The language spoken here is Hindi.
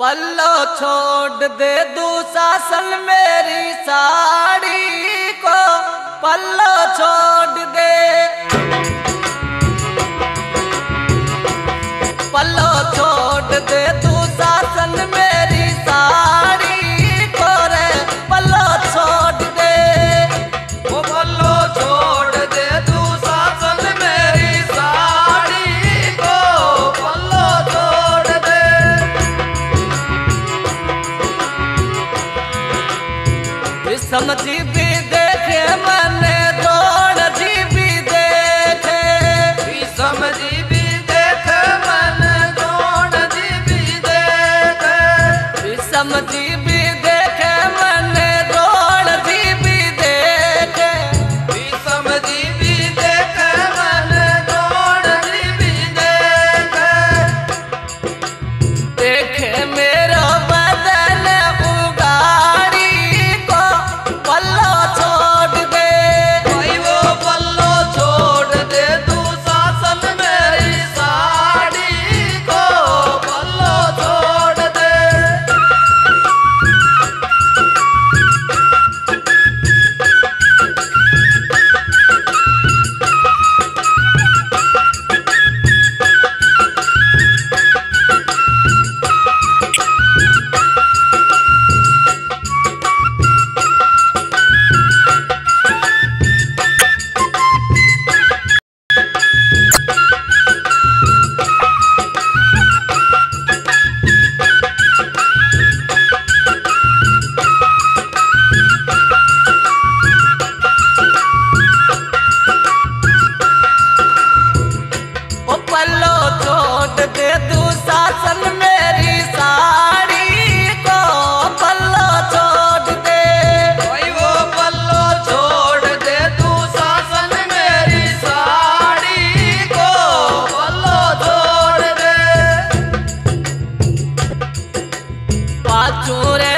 पल्लो छोड़ दे दुशासन मेरी साड़ी को। पल्लो छोड़ दे। पल्लो छोड़ दे दू समझ भी देखे मन। हाथ चूरे